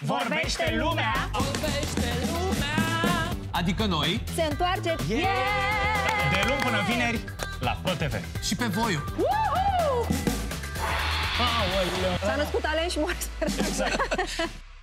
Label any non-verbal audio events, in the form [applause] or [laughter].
Vorbește lumea! Vorbește lumea Adică noi Se întoarce yeah! De luni până vineri, la ProTV. și pe voi. S-a născut Alen și. Exact. [laughs]